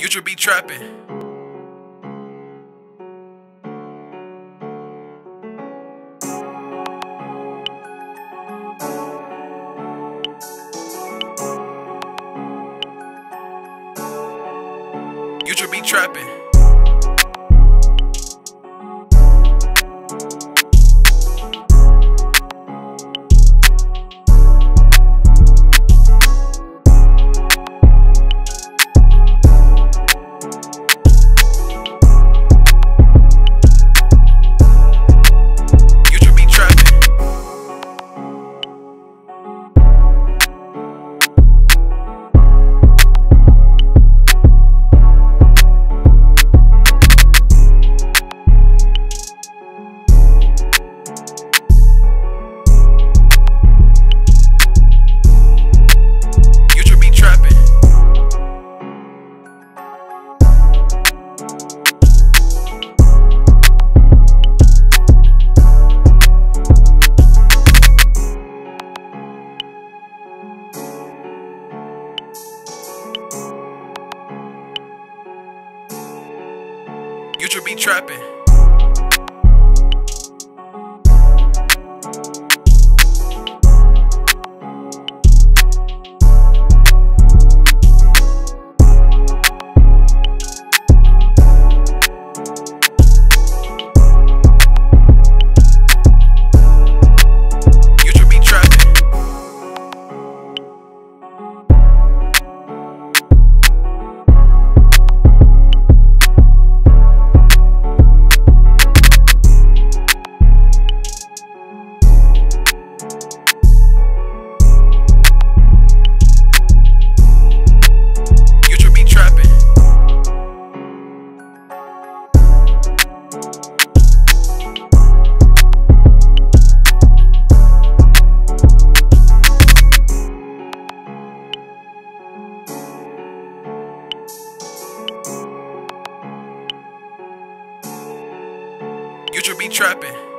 You should be trapping. You should be trapping. You should be trapping. Future be trapping.